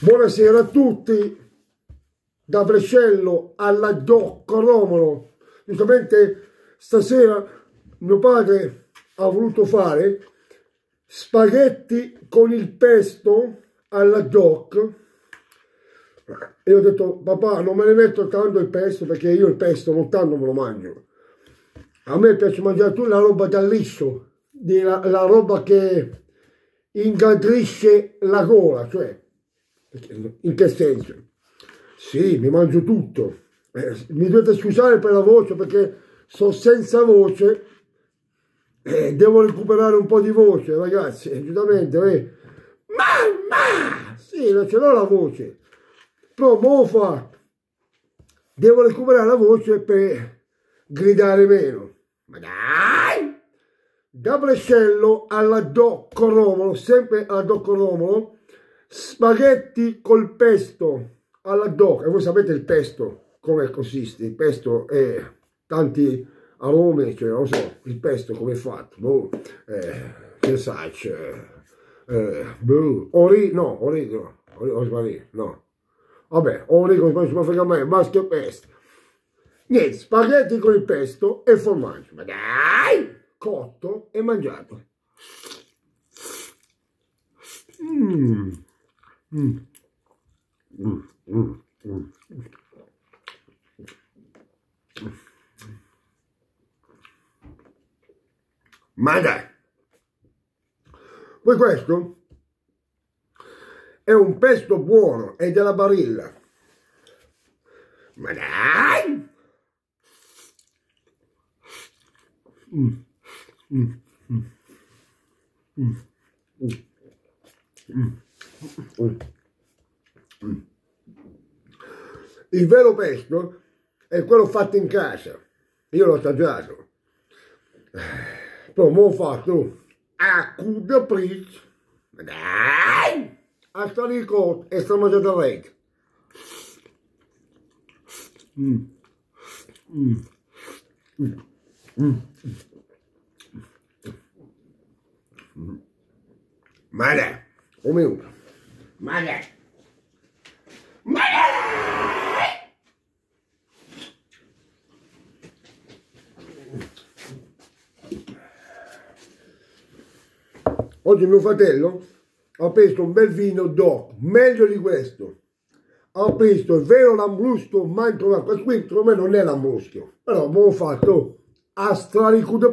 Buonasera a tutti, da Brescello alla Doc Romolo. Giustamente stasera mio padre ha voluto fare spaghetti con il pesto alla Doc e ho detto papà non me ne metto tanto il pesto perché io il pesto non tanto me lo mangio. A me piace mangiare tutta la roba da liscio, la, la roba che ingagrisce la gola, cioè in che senso? Sì, mi mangio tutto. Eh, mi dovete scusare per la voce perché sono senza voce e devo recuperare un po' di voce, ragazzi. Eh, giustamente, eh. mamma! Sì, non ce l'ho la voce. Però mo fa. Devo recuperare la voce per gridare meno. Ma dai! Da Brescello alla Doc Romolo, sempre alla Doc Romolo, spaghetti col pesto alla doc e voi sapete il pesto come consiste? Il pesto è tanti aromi cioè non so il pesto come è fatto boh, eh, che sai eh, boh, ori no origano ori, no. Vabbè origano non si può fregare mai maschio pesto niente spaghetti con il pesto e formaggio. Ma dai! Cotto e mangiato. Mmm. Mm. Mm. Mm. Ma dai, poi questo è un pesto buono, è della barilla. Ma dai! Mm. Il vero pesto è quello fatto in casa. Io l'ho assaggiato. Poi ho fatto a cuda pris. Dai! A stare e sta mangiando regge. Mm. Mm. Mm. Mm. Mm. Ma dai! Un minuto. Ma dai. Ma dai! Oggi mio fratello ha preso un bel vino DOC, meglio di questo. Ha preso il vero lambrusco mai trovato, questo qui per me non è lambrusco, però abbiamo fatto a straricuto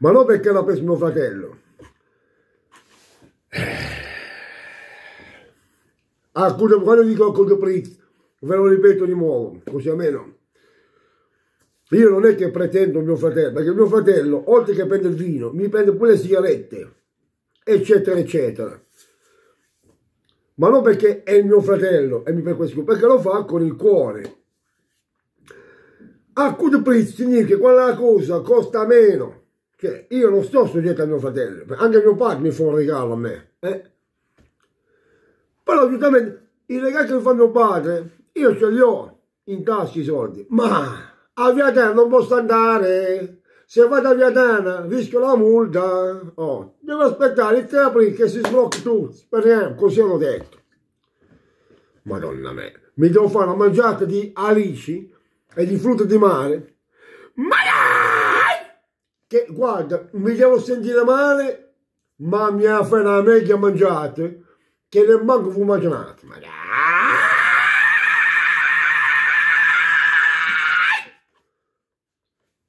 ma non perché l'ha preso mio fratello. Ah, quando dico a Cold Prince, ve lo ripeto di nuovo, così almeno. Io non è che pretendo mio fratello, perché mio fratello, oltre che prende il vino, mi prende pure le sigarette, eccetera, eccetera. Ma non perché è il mio fratello e mi prende questo, perché lo fa con il cuore. A good price significa che quella cosa costa meno che io non sto soggetto a mio fratello, anche mio padre mi fa un regalo a me. Eh? Però giustamente i regali che mi fa mio padre, io ce li ho in tasca i soldi, ma a Viatana non posso andare. Se vado a Viatana rischio la multa. Oh, devo aspettare il 3 aprile che si sblocca tutto. Speriamo, così hanno detto. Madonna me. Mi devo fare una mangiata di alici e di frutta di mare. Che guarda, mi devo sentire male, ma mi ha fatto una meglio mangiate, che ne manco fu mangiato. Ma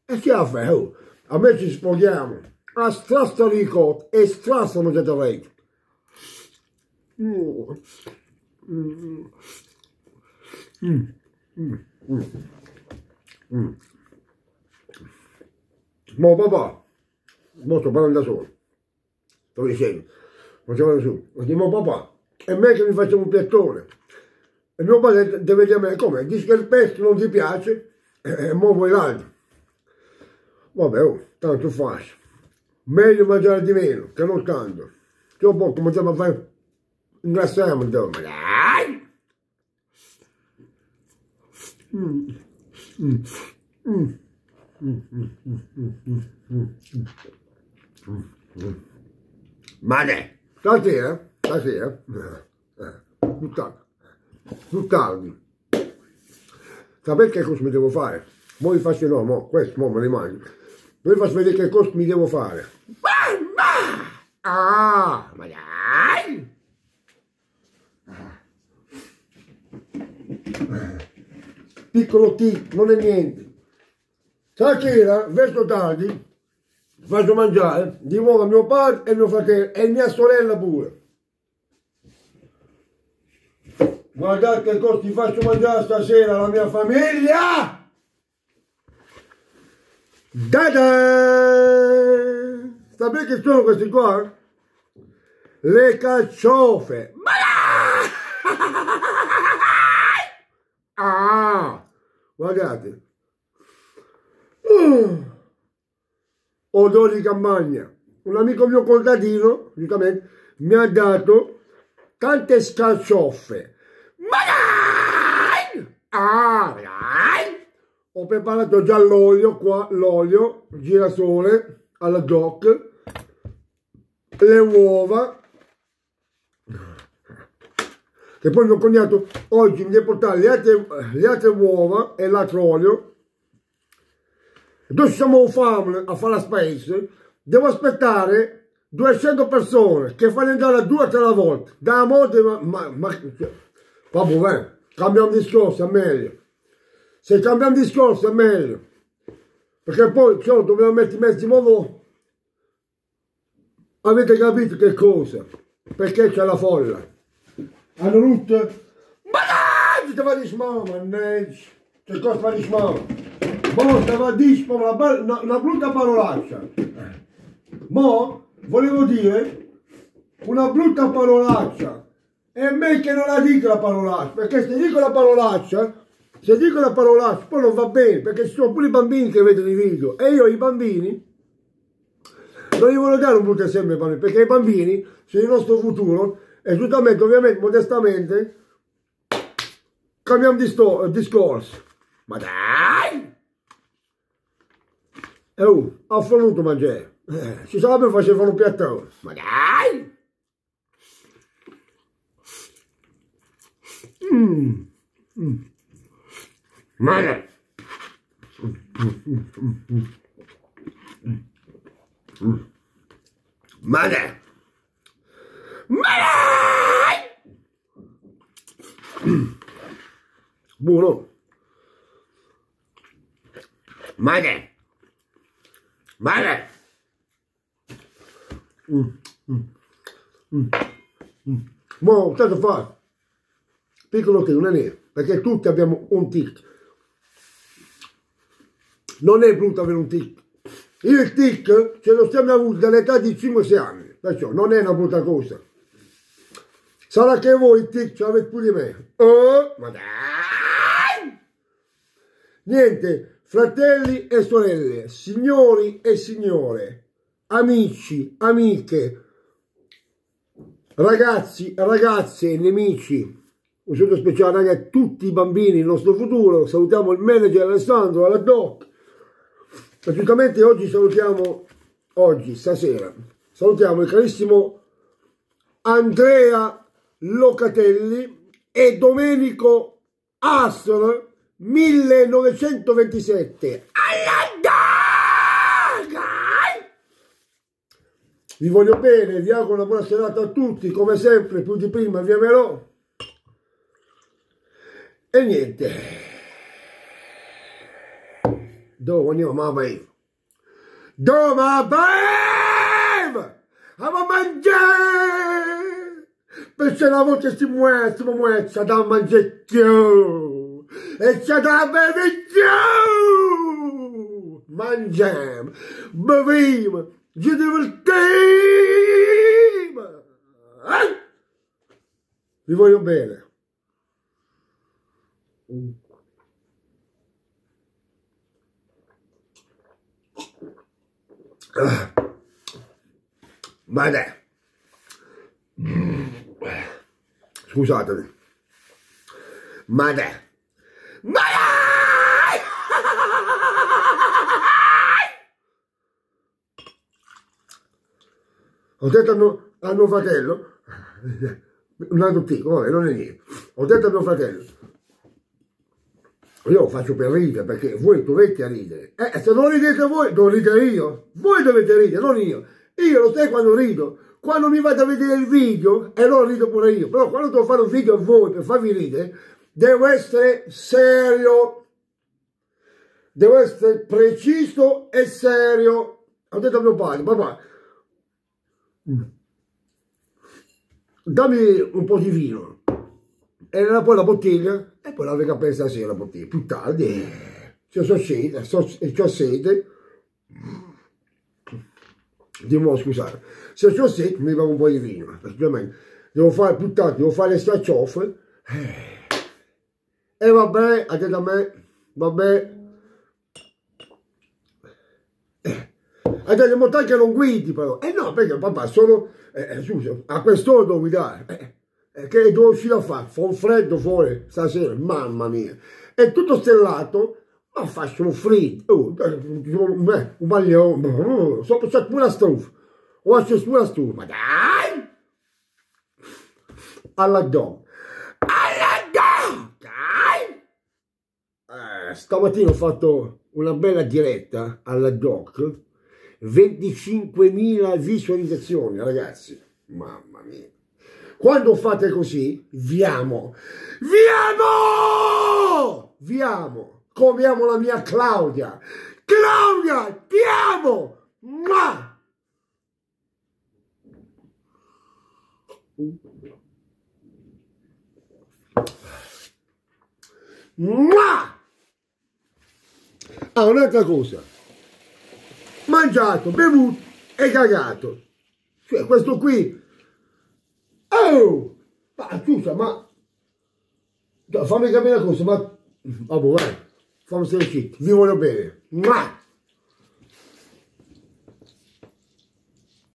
E che ha fatto? Oh, a me ci spogliamo. A strasta ricotto e strasta mangiate lei. Mm. Mm. Mm. Mm. Mm. Ma papà, mo sto parlando da solo, sto dicendo, non ci vado su, ho detto, ma papà, è me che mi faccio un piattone. E mio padre deve dire a me, come, dici che il pesto non ti piace, e eh, mo vuoi l'altro. Vabbè, oh, tanto facile. Meglio mangiare di meno, che non tanto. Che un po' cominciamo a fare ingrassiamo, ma dai! Mm. Mm. Mm. Ma ne, stasera, stasera, eh, più tardi, più tardi. Sapete che cosa mi devo fare? Mo vi faccio no, mo, questo mo me ne mangio. Vi faccio vedere che cosa mi devo fare. Ah, ma dai! Piccolo tic, non è niente. Stasera, verso tardi, faccio mangiare di nuovo a mio padre e mio fratello e mia sorella pure. Guardate che cosa ti faccio mangiare stasera alla mia famiglia! Da-da! Sapete che sono questi qua? Le carciofe! Ah! Guardate! Uh odore di campagna. Un amico mio contadino, giustamente, mi ha dato tante scarcioffe. Ma dai! Ah, dai! Ho preparato già l'olio qua, l'olio, girasole, alla doc, le uova, che poi mio cognato oggi mi deve portare le altre, le altre uova e l'altro olio noi siamo fame a fare la space, devo aspettare 200 persone che fanno andare due o tre volte. Da morte, ma, ma, ma vabbè, beh, cambiamo discorso, è meglio. Se cambiamo discorso è meglio. Perché poi cioè, dobbiamo mettere in mezzo nuovo. Avete capito che cosa? Perché c'è la folla. Hanno rotto. Ma dai, ti va di smama, mannaggia. Che cosa fa di smama? Mo stava dire una, una, una brutta parolaccia. Mo volevo dire una brutta parolaccia. E me che non la dico la parolaccia, perché se dico la parolaccia, se dico la parolaccia poi non va bene, perché ci sono pure i bambini che vedono i video. E io i bambini non gli voglio dare un brutto esempio ai bambini, perché i bambini sono il nostro futuro e giustamente, ovviamente, modestamente, cambiamo discorso. Ma dai! Oh, ho voluto mangiare. Eh, si sa che facevano un piattone. Ma dai! Mm. Mm. Ma dai! Ma dai! Ma Male! Mm, mm. Mo, cosa fa? Piccolo che non è nero, perché tutti abbiamo un tic. Non è brutto avere un tic. Il tic ce lo stiamo avuto dall'età di 5-6 anni, perciò non è una brutta cosa. Sarà che voi il tic ce l'avete più di me. Oh, ma dai! Niente, fratelli e sorelle, signori e signore, amici, amiche, ragazzi, ragazze, nemici, un saluto speciale anche a tutti i bambini del nostro futuro, salutiamo il manager Alessandro, alla doc, e giustamente oggi salutiamo, oggi, stasera, salutiamo il carissimo Andrea Locatelli e Domenico Astro 1927. Vi voglio bene, vi auguro una buona serata a tutti, come sempre, più di prima vi amerò. E niente. Dove andiamo, mamma io? Dove babem? A mangiare! Perché la voce si muove, si muove, da mangiare e c'è da bere giù! Mangiamo, beviamo, ci divertiamo! Eh? Vi voglio bene. Ah. Ma dai. Scusatemi. Ma dai. Maya! Ho detto a mio fratello, un adottino, vabbè, non è niente. Ho detto a mio fratello, io lo faccio per ridere, perché voi dovete ridere. Eh, se non ridete voi, devo ridere io. Voi dovete ridere, non io. Io lo sai quando rido. Quando mi vado a vedere il video, e allora rido pure io. Però quando devo fare un video a voi per farvi ridere, devo essere serio. Devo essere preciso e serio. Ho detto a mio padre, papà, dammi un po' di vino. E poi la bottiglia, e poi l'avevo presa sera la bottiglia. Più tardi, eh, ho sete, ho sete. Devo scusare, se ho sete mi bevo un po' di vino, praticamente. Devo fare più tardi, devo fare le staccioffe. Eh. E vabbè, ha detto a me, vabbè. Eh. Ha detto, ma che non guidi però. Eh no, perché papà, sono, eh, eh scusa, a quest'ora devo guidare. Eh. Eh, che devo uscire a fare? Fa un freddo fuori stasera, mamma mia. È tutto stellato, ma faccio un freddo. Oh, un maglione, sopra c'è pure la stufa. O c'è pure la stufa, ma dai! Alla dog. Alla dog! Dai! Eh, stamattina ho fatto una bella diretta alla doc. 25.000 visualizzazioni, ragazzi. Mamma mia. Quando fate così, viamo, viamo, viamo, come amo la mia Claudia. Claudia, ti amo! Ma! Ma! Ah, un'altra cosa. Mangiato, bevuto e cagato. Cioè, questo qui Oh! Ma scusa, ma... Fammi capire una cosa, ma... Vabbè, vai. Fammi stare zitti. Vi voglio bene. Ma...